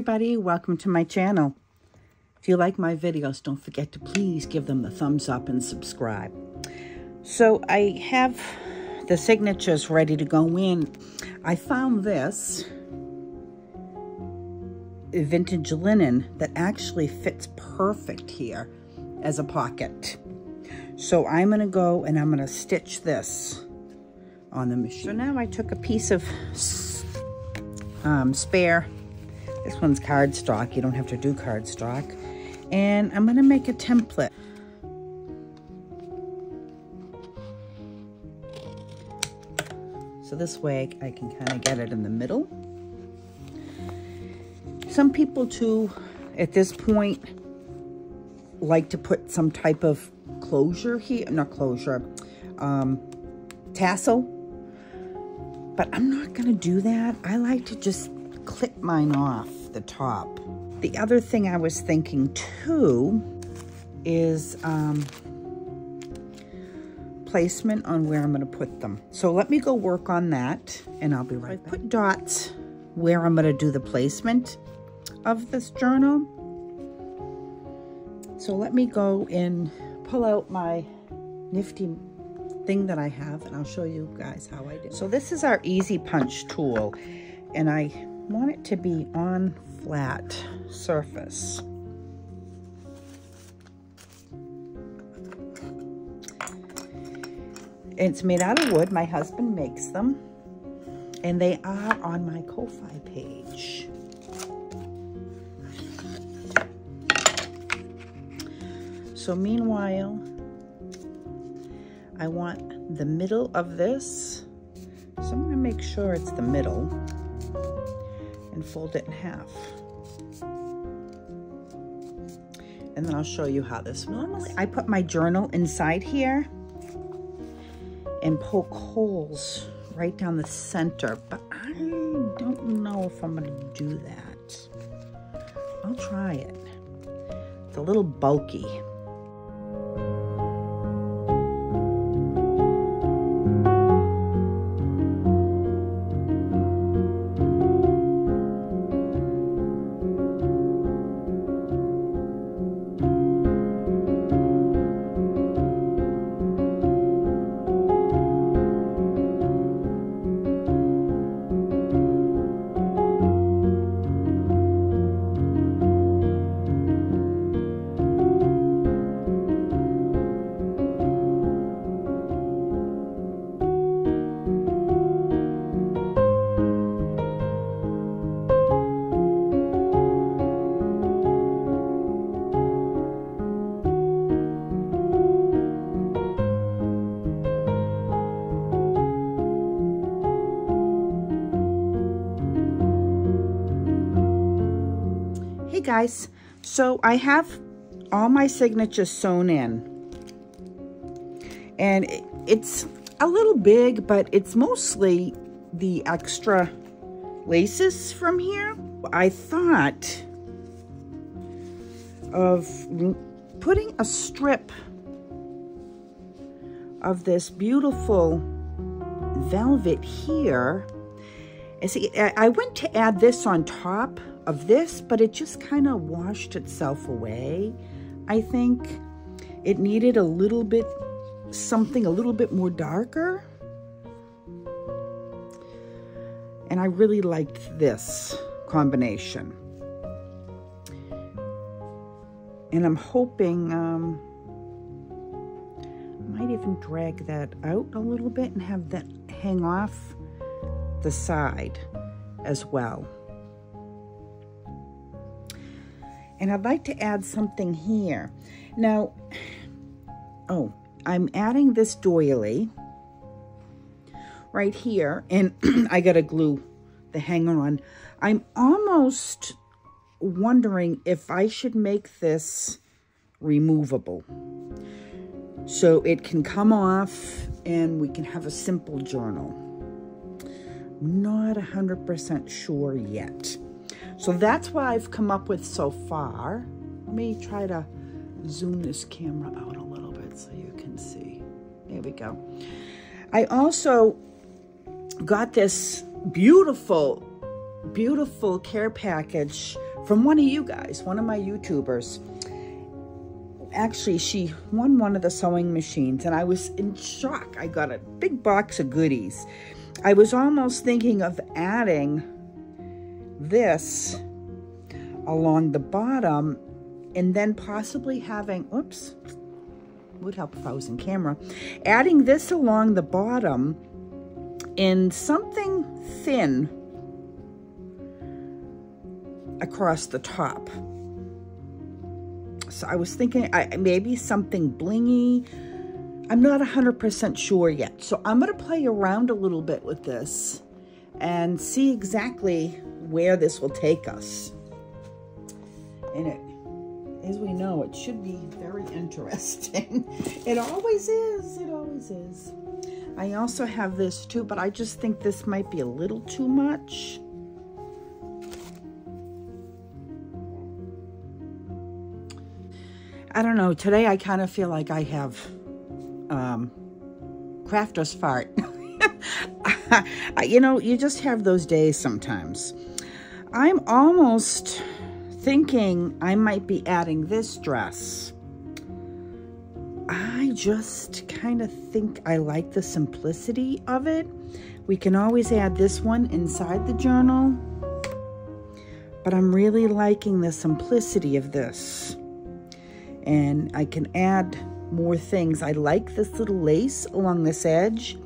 Everybody, welcome to my channel. If you like my videos, don't forget to please give them the thumbs up and subscribe. So I have the signatures ready to go in. I found this vintage linen that actually fits perfect here as a pocket. So I'm gonna go and I'm gonna stitch this on the machine. So now I took a piece of um, spare this one's cardstock. You don't have to do cardstock. And I'm going to make a template. So this way I can kind of get it in the middle. Some people too, at this point, like to put some type of closure here, not closure, um, tassel. But I'm not going to do that. I like to just clip mine off the top. The other thing I was thinking too is um, placement on where I'm going to put them. So let me go work on that and I'll be right I back. put dots where I'm going to do the placement of this journal. So let me go and pull out my nifty thing that I have and I'll show you guys how I do. So this is our easy punch tool and I want it to be on flat surface. It's made out of wood. My husband makes them. And they are on my Ko-Fi page. So meanwhile, I want the middle of this. So I'm going to make sure it's the middle and fold it in half. And then I'll show you how this normally I put my journal inside here and poke holes right down the center, but I don't know if I'm gonna do that. I'll try it. It's a little bulky. Guys, so I have all my signatures sewn in. And it's a little big, but it's mostly the extra laces from here. I thought of putting a strip of this beautiful velvet here. And see, I went to add this on top of this, but it just kind of washed itself away. I think it needed a little bit, something a little bit more darker. And I really liked this combination. And I'm hoping, um, I might even drag that out a little bit and have that hang off the side as well. And I'd like to add something here. Now, oh, I'm adding this doily right here. And I got to glue the hanger on. I'm almost wondering if I should make this removable. So it can come off and we can have a simple journal. Not 100% sure yet. So that's what I've come up with so far. Let me try to zoom this camera out a little bit so you can see. There we go. I also got this beautiful beautiful care package from one of you guys, one of my YouTubers. Actually, she won one of the sewing machines and I was in shock. I got a big box of goodies. I was almost thinking of adding this along the bottom and then possibly having, oops, would help if I was in camera, adding this along the bottom in something thin across the top. So I was thinking I, maybe something blingy. I'm not 100% sure yet. So I'm going to play around a little bit with this and see exactly where this will take us. And it, as we know, it should be very interesting. it always is. It always is. I also have this too, but I just think this might be a little too much. I don't know. Today I kind of feel like I have um, crafter's fart. you know, you just have those days sometimes. I'm almost thinking I might be adding this dress. I just kind of think I like the simplicity of it. We can always add this one inside the journal, but I'm really liking the simplicity of this and I can add more things. I like this little lace along this edge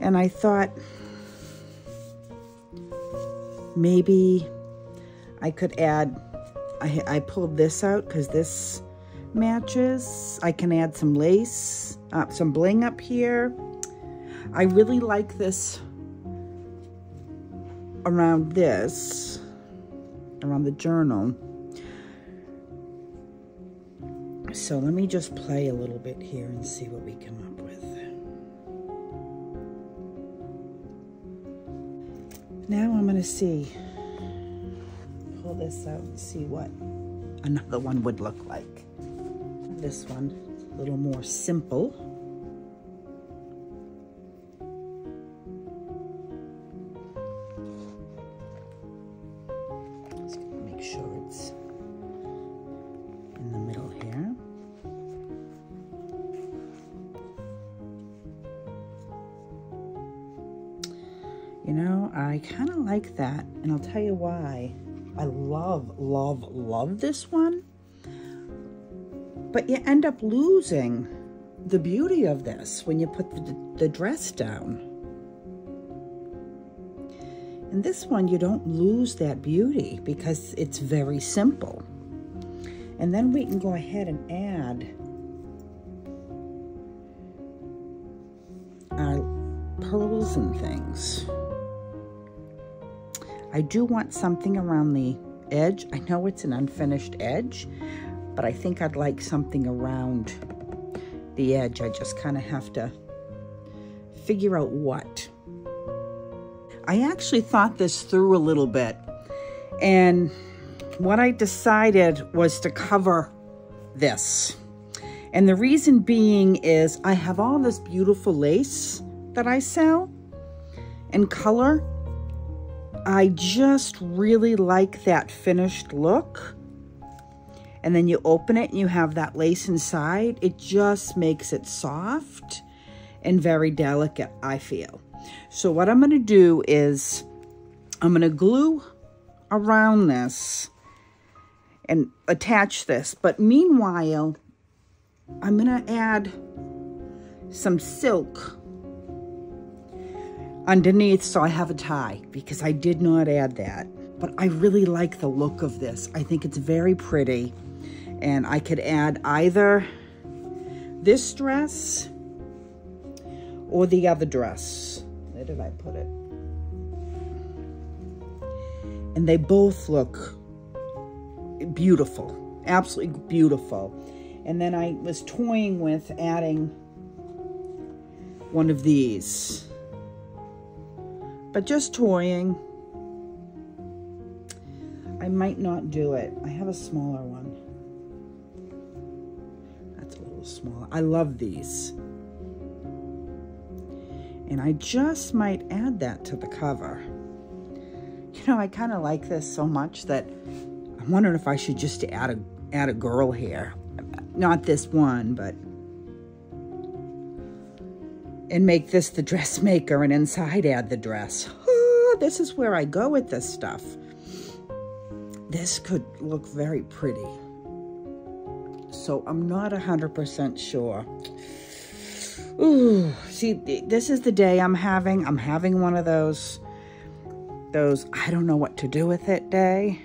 and I thought maybe I could add, I, I pulled this out because this matches. I can add some lace, uh, some bling up here. I really like this around this, around the journal. So let me just play a little bit here and see what we come up with. Now I'm going to see, pull this out and see what another one would look like. This one, a little more simple. Like that, and I'll tell you why. I love, love, love this one, but you end up losing the beauty of this when you put the, the dress down. In this one, you don't lose that beauty because it's very simple. And then we can go ahead and add our pearls and things. I do want something around the edge. I know it's an unfinished edge, but I think I'd like something around the edge. I just kind of have to figure out what. I actually thought this through a little bit, and what I decided was to cover this. And the reason being is I have all this beautiful lace that I sell in color I just really like that finished look. And then you open it and you have that lace inside. It just makes it soft and very delicate, I feel. So what I'm going to do is I'm going to glue around this and attach this. But meanwhile, I'm going to add some silk underneath so I have a tie because I did not add that. But I really like the look of this. I think it's very pretty. And I could add either this dress or the other dress. Where did I put it? And they both look beautiful, absolutely beautiful. And then I was toying with adding one of these but just toying. I might not do it. I have a smaller one. That's a little smaller. I love these. And I just might add that to the cover. You know, I kind of like this so much that I'm wondering if I should just add a add a girl here. Not this one, but and make this the dressmaker and inside add the dress. This is where I go with this stuff. This could look very pretty. So I'm not 100% sure. Ooh, see, this is the day I'm having. I'm having one of those, those I don't know what to do with it day.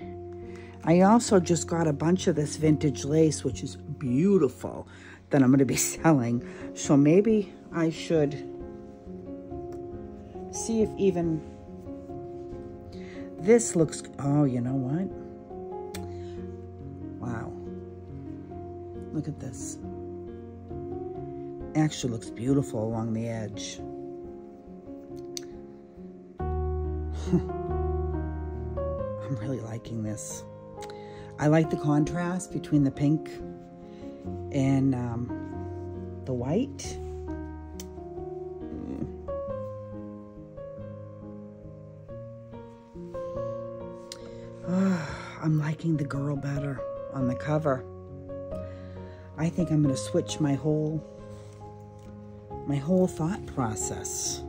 I also just got a bunch of this vintage lace, which is beautiful, that I'm going to be selling. So maybe I should see if even this looks, oh, you know what? Wow. Look at this. Actually looks beautiful along the edge. I'm really liking this. I like the contrast between the pink and um, the white. Liking the girl better on the cover. I think I'm going to switch my whole my whole thought process.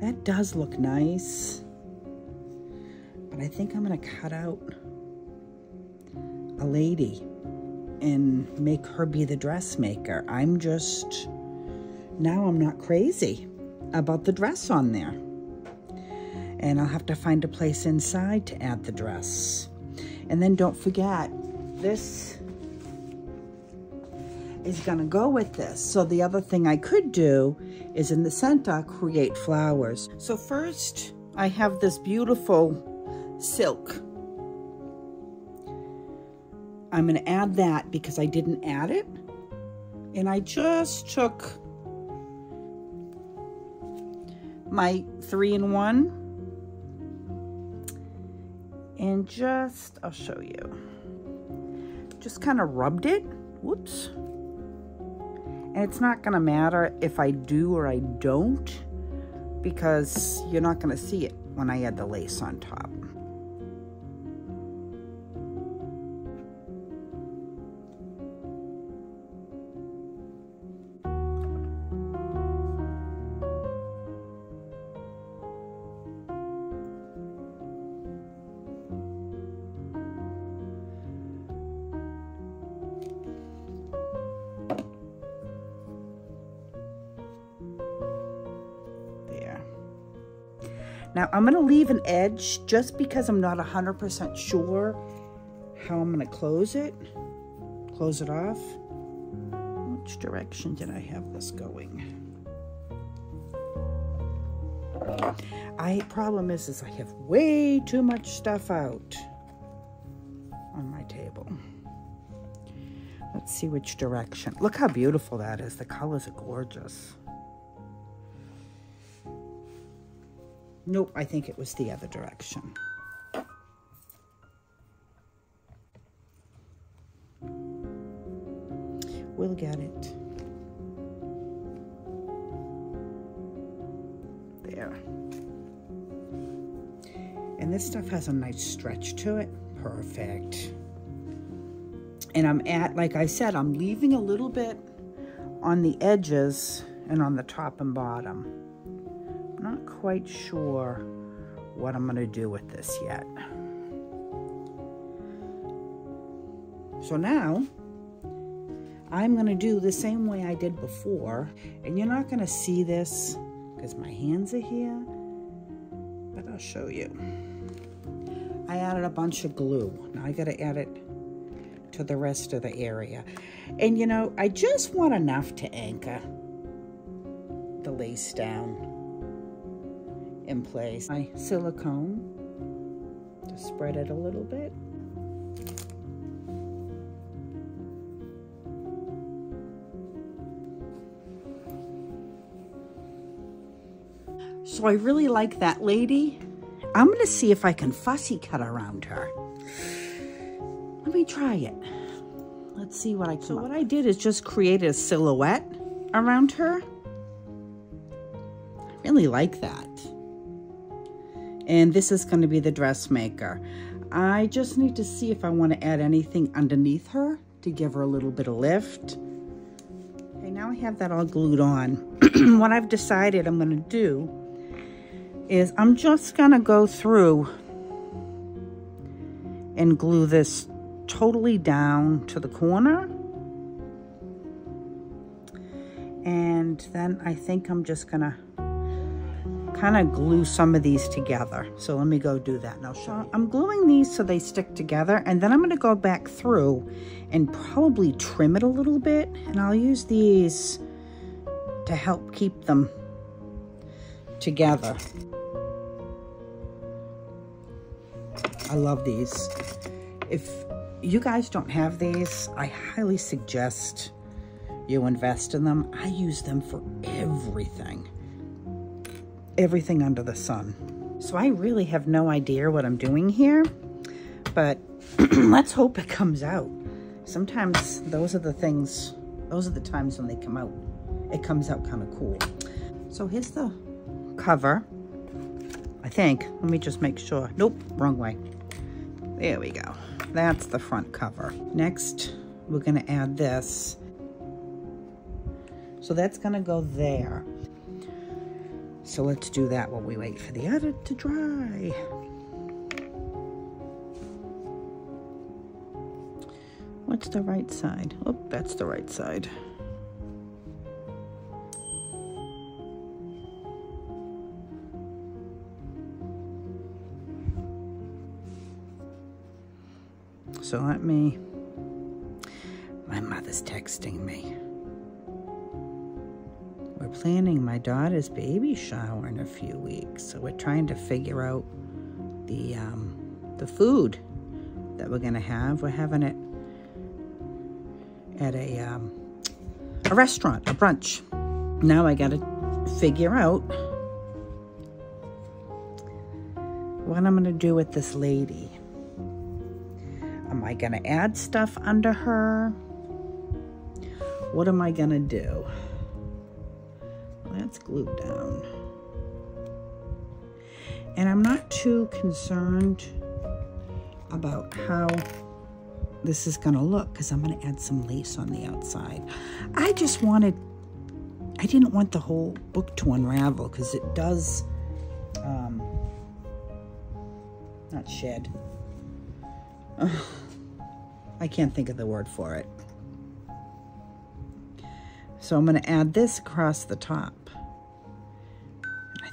That does look nice. But I think I'm going to cut out a lady and make her be the dressmaker. I'm just, now I'm not crazy about the dress on there. And I'll have to find a place inside to add the dress. And then don't forget, this is gonna go with this. So the other thing I could do is in the center, create flowers. So first, I have this beautiful silk. I'm gonna add that because I didn't add it. And I just took my three in one and just, I'll show you, just kind of rubbed it. Whoops. And it's not gonna matter if I do or I don't because you're not gonna see it when I add the lace on top. I'm gonna leave an edge just because I'm not 100% sure how I'm gonna close it. Close it off. Which direction did I have this going? I problem is, is I have way too much stuff out on my table. Let's see which direction. Look how beautiful that is. The colors are gorgeous. Nope, I think it was the other direction. We'll get it. There. And this stuff has a nice stretch to it. Perfect. And I'm at, like I said, I'm leaving a little bit on the edges and on the top and bottom not quite sure what I'm going to do with this yet. So now, I'm going to do the same way I did before. And you're not going to see this because my hands are here. But I'll show you. I added a bunch of glue. Now I got to add it to the rest of the area. And you know, I just want enough to anchor the lace down in place. My silicone, to spread it a little bit. So I really like that lady. I'm to see if I can fussy cut around her. Let me try it. Let's see what I can. So what I did is just create a silhouette around her. I really like that. And this is going to be the dressmaker. I just need to see if I want to add anything underneath her to give her a little bit of lift. Okay, now I have that all glued on. what I've decided I'm going to do is I'm just going to go through and glue this totally down to the corner. And then I think I'm just going to kind of glue some of these together. So let me go do that now. So I'm gluing these so they stick together and then I'm going to go back through and probably trim it a little bit and I'll use these to help keep them together. I love these. If you guys don't have these, I highly suggest you invest in them. I use them for everything everything under the sun. So I really have no idea what I'm doing here, but let's hope it comes out. Sometimes those are the things, those are the times when they come out. It comes out kind of cool. So here's the cover, I think. Let me just make sure. Nope, wrong way. There we go. That's the front cover. Next, we're gonna add this. So that's gonna go there. So let's do that while we wait for the edit to dry. What's the right side? Oh, that's the right side. So let me, my mother's texting me. Planning my daughter's baby shower in a few weeks, so we're trying to figure out the um, the food that we're gonna have. We're having it at a um, a restaurant, a brunch. Now I gotta figure out what I'm gonna do with this lady. Am I gonna add stuff under her? What am I gonna do? That's glued down. And I'm not too concerned about how this is going to look because I'm going to add some lace on the outside. I just wanted, I didn't want the whole book to unravel because it does, um, not shed. I can't think of the word for it. So I'm going to add this across the top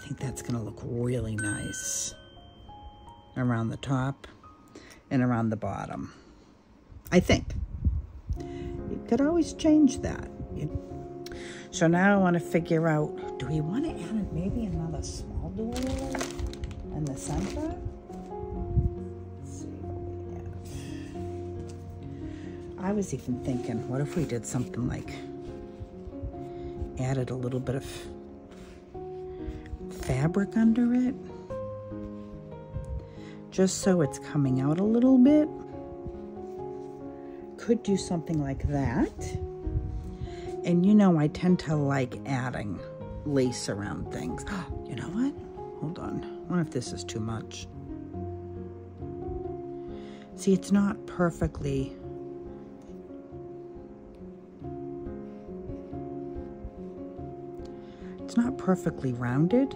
think that's going to look really nice around the top and around the bottom. I think. You could always change that. So now I want to figure out, do we want to add maybe another small door in the center? I was even thinking, what if we did something like added a little bit of fabric under it just so it's coming out a little bit. Could do something like that. And you know, I tend to like adding lace around things. you know what? Hold on. I wonder if this is too much. See, it's not perfectly it's not perfectly rounded.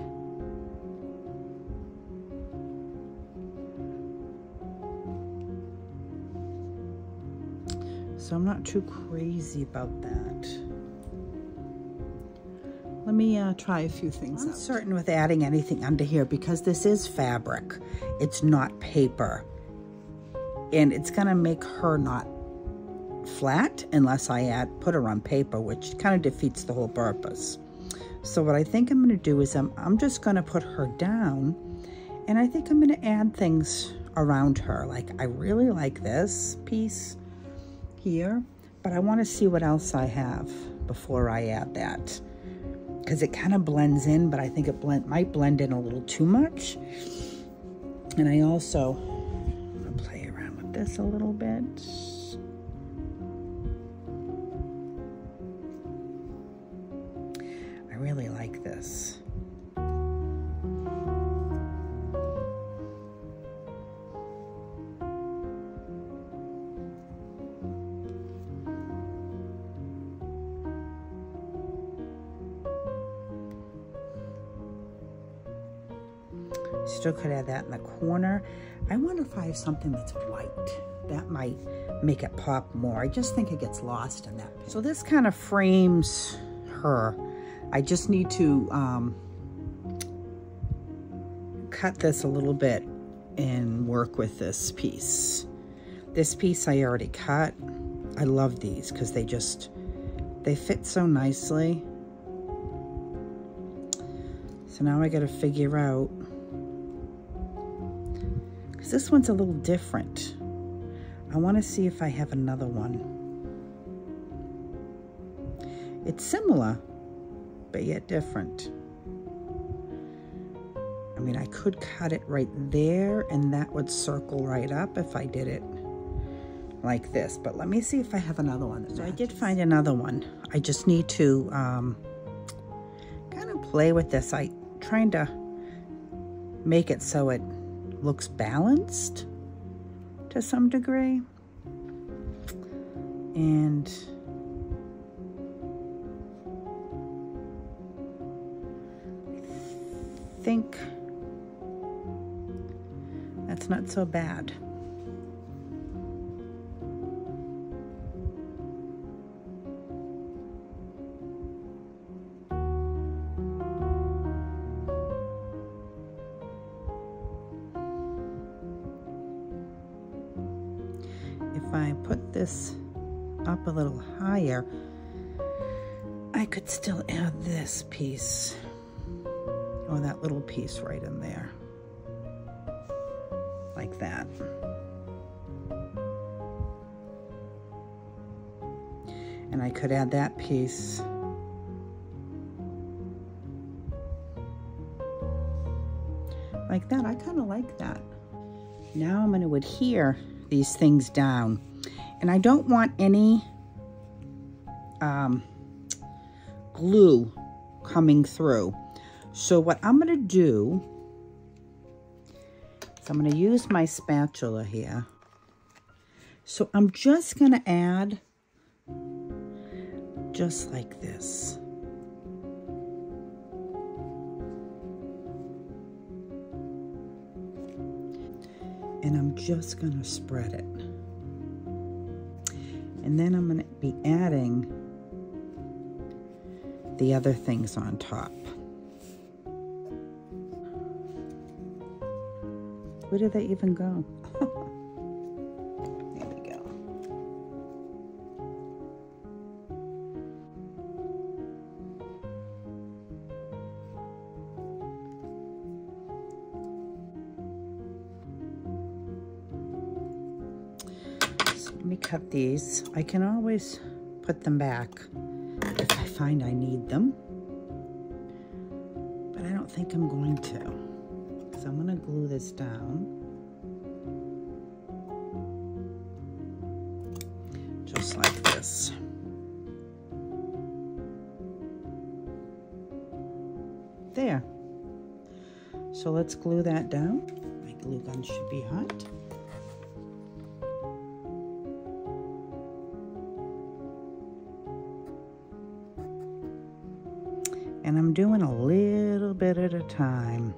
So I'm not too crazy about that. Let me uh, try a few things I'm out. certain with adding anything under here because this is fabric. It's not paper. And it's going to make her not flat unless I add put her on paper, which kind of defeats the whole purpose. So what I think I'm going to do is I'm, I'm just going to put her down and I think I'm going to add things around her. Like I really like this piece here, but I want to see what else I have before I add that. Because it kind of blends in, but I think it blend, might blend in a little too much. And I also play around with this a little bit. I really like this. Still could add that in the corner. I wonder if I have something that's white. That might make it pop more. I just think it gets lost in that. So this kind of frames her. I just need to um, cut this a little bit and work with this piece. This piece I already cut. I love these because they just, they fit so nicely. So now I got to figure out, this one's a little different. I want to see if I have another one. It's similar, but yet different. I mean, I could cut it right there and that would circle right up if I did it like this. But let me see if I have another one. So I did find another one. I just need to um, kind of play with this. I trying to make it so it looks balanced to some degree. And I think that's not so bad. Higher, I could still add this piece or that little piece right in there like that. And I could add that piece like that. I kind of like that. Now I'm going to adhere these things down. And I don't want any um, glue coming through. So what I'm going to do is I'm going to use my spatula here. So I'm just going to add just like this. and I'm just going to spread it. And then I'm going to be adding the other things on top. Where did they even go? there we go. So Let me cut these. I can always put them back find I need them. But I don't think I'm going to. So I'm going to glue this down. Just like this. There. So let's glue that down. My glue gun should be hot. And I'm doing a little bit at a time.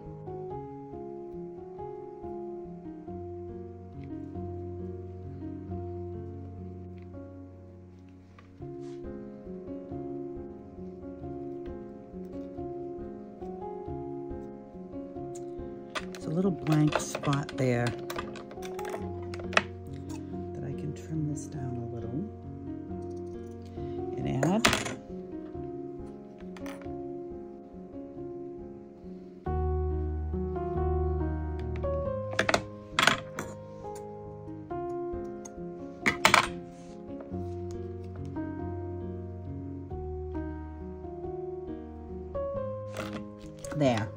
There.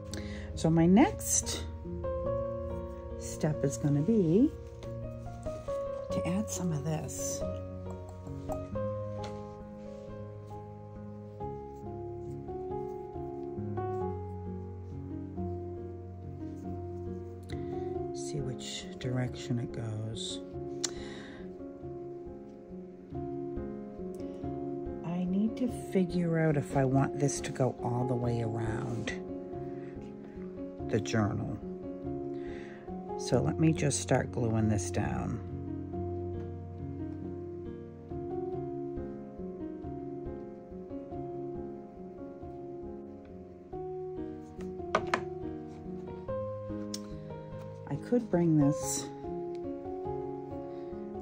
So my next step is going to be to add some of this. See which direction it goes. I need to figure out if I want this to go all the way around the journal. So let me just start gluing this down. I could bring this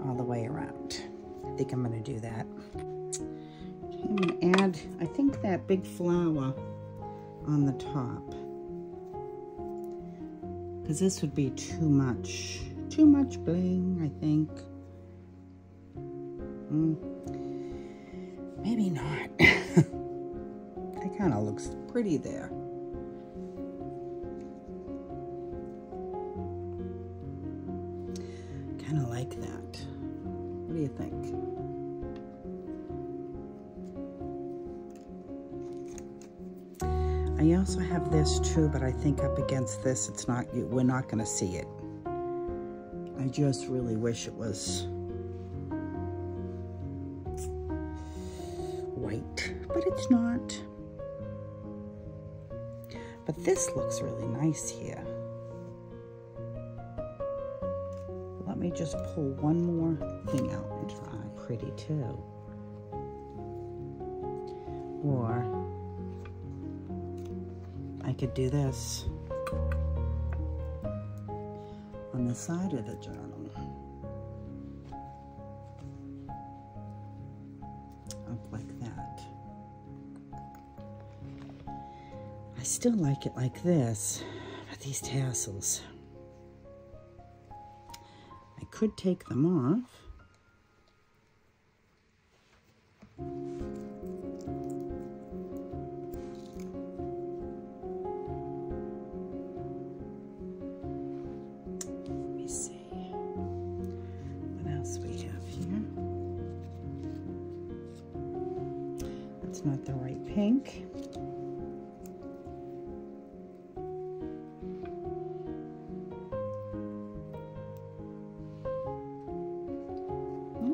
all the way around. I think I'm going to do that. I'm going to add, I think that big flower on the top. Because this would be too much. Too much bling, I think. Mm. Maybe not. that kind of looks pretty there. Too, but I think up against this, it's not, we're not going to see it. I just really wish it was white, but it's not. But this looks really nice here. Let me just pull one more thing out and try pretty too. Or I could do this on the side of the journal. Up like that. I still like it like this, but these tassels. I could take them off.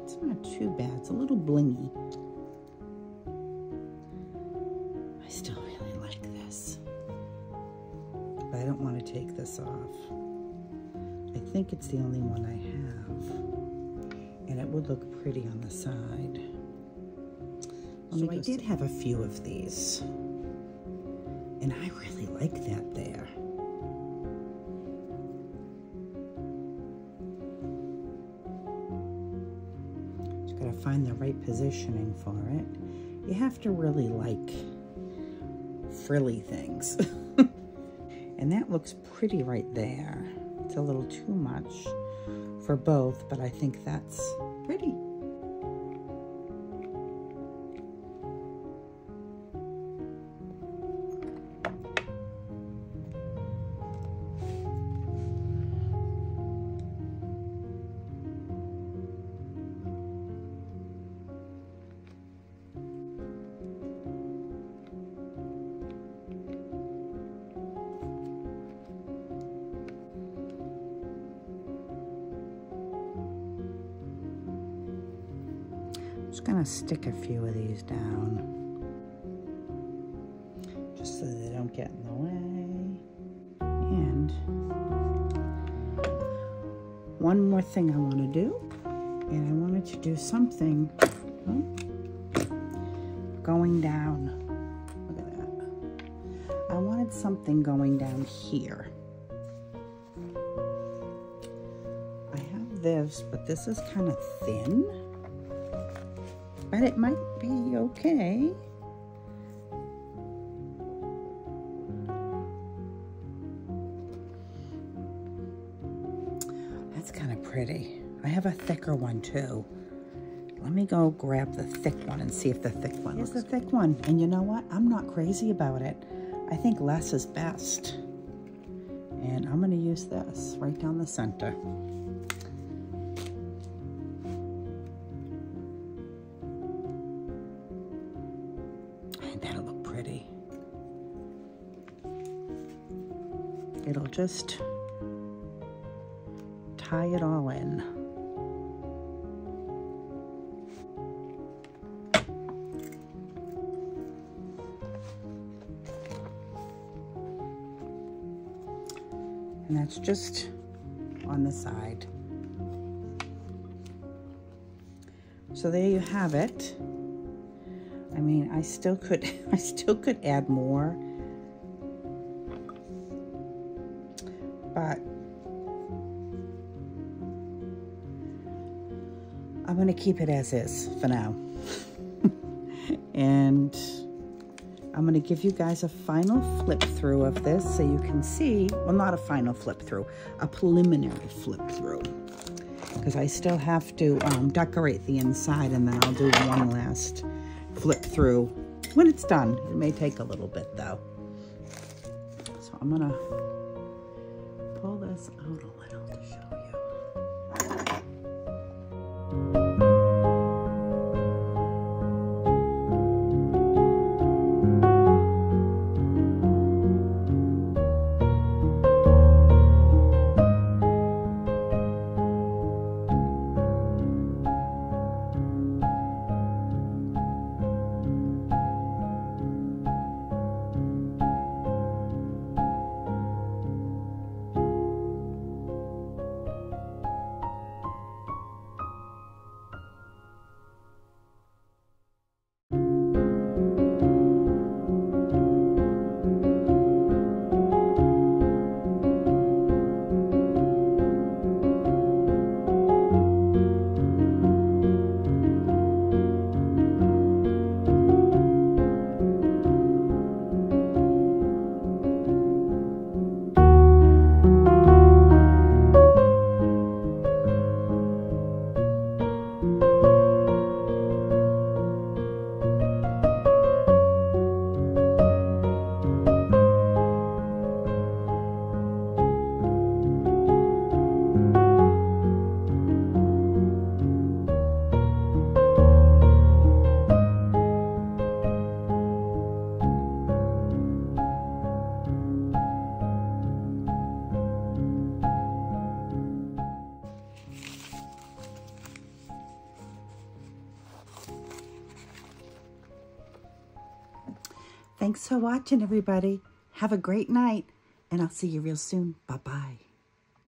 That's not too bad. It's a little blingy. I still really like this. But I don't want to take this off. I think it's the only one I have. And it would look pretty on the side. So I did have a few of these. And I really like that there. Find the right positioning for it. You have to really like frilly things. and that looks pretty right there. It's a little too much for both, but I think that's just gonna stick a few of these down just so they don't get in the way. And one more thing I want to do, and I wanted to do something oh, going down. Look at that. I wanted something going down here. I have this, but this is kind of thin but it might be okay. That's kind of pretty. I have a thicker one too. Let me go grab the thick one and see if the thick one is the thick one. And you know what? I'm not crazy about it. I think less is best. And I'm going to use this right down the center. It'll just tie it all in. And that's just on the side. So there you have it. I mean, I still could, I still could add more. Keep it as is for now. and I'm going to give you guys a final flip through of this so you can see, well, not a final flip through, a preliminary flip through. Because I still have to um, decorate the inside and then I'll do one last flip through when it's done. It may take a little bit though. So I'm going to pull this out for watching, everybody. Have a great night, and I'll see you real soon. Bye-bye.